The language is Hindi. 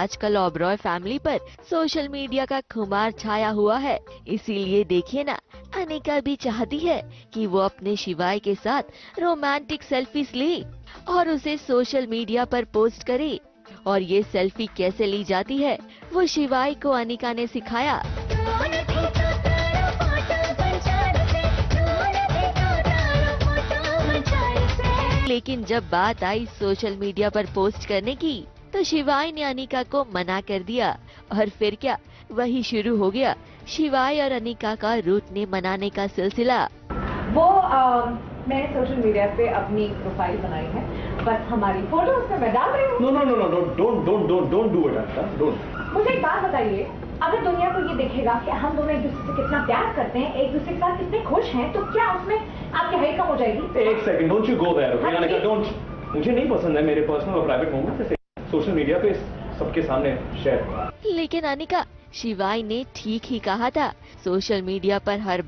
आजकल ओबरॉय फैमिली पर सोशल मीडिया का खुमार छाया हुआ है। इसीलिए देखिए ना, अनिका भी चाहती है कि वो अपने शिवाय के साथ रोमांटिक सेल्फीज ले और उसे सोशल मीडिया पर पोस्ट करे। और ये सेल्फी कैसे ली जाती है, वो शिवाय को अनिका ने सिखाया। लेकिन जब बात आई सोशल मीडिया पर पोस्ट करने की तो शिवाय ने अनिका को मना कर दिया। और फिर क्या? वही शुरू हो गया। शिवाय और अनिका का रूट ने मनाने का सिलसिला। वो आ, मैंने सोशल मीडिया पे अपनी प्रोफ़ाइल बनाई है बस हमारी फ़ोटो उसमें मैं डाल रही हूँ। No, no, no, no, no, don't, don't, don't, don't do it, Anika. मुझे एक बात बताइए अगर दुनिया को ये देखेगा कि हम दोनों एक दूसरे से कितना प्यार करते हैं एक दूसरे के साथ कितने खुश हैं तो क्या उसमें आपकी हाइट कम हो जाएगी? एक second don't you go there okay Anika don't मुझे नहीं पसंद है मेरे पर्सनल और प्राइवेट मोमेंट्स सोशल मीडिया पे सबके सामने शेयर लेकिन अनिका, शिवाय ने ठीक ही कहा था, सोशल मीडिया पर हर